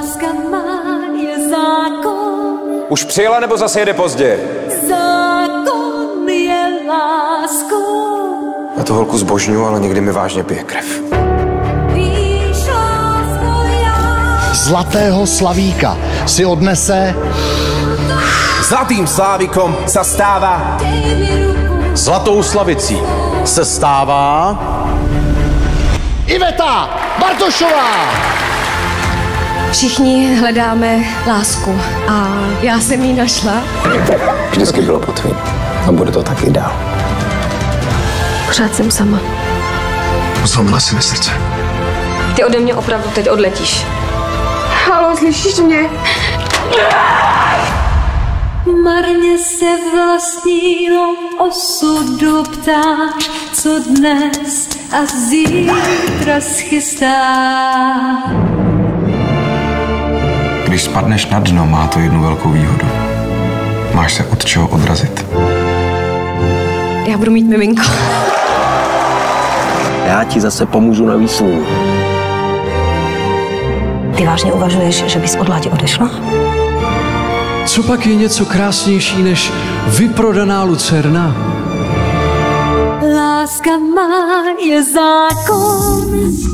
Láska má je zákon, Už přijela nebo zase jede pozdě? zákon je láskou. Já tu holku zbožňuju, ale někdy mi vážně pije krev. Víš, lásko, já Zlatého slavíka si odnese Zlatým slávikom mi ruku, Zlatou slavicí se stává Iveta Bartošová. Všichni hledáme lásku a já jsem ji našla. Vždycky bylo po tvým. A bude to taky dál. Pořád jsem sama. Zlomila si mi srdce. Ty ode mě opravdu teď odletíš. Halo, slyšíš mě? marně se vlastního osudu ptám, co dnes a zítra schystá. Když spadneš na dno, má to jednu velkou výhodu. Máš se od čeho odrazit. Já budu mít miminko. Já ti zase pomůžu na výsluhu. Ty vážně uvažuješ, že bys od Ládi odešla? Co pak je něco krásnější než vyprodaná lucerna? Láska má je zákon,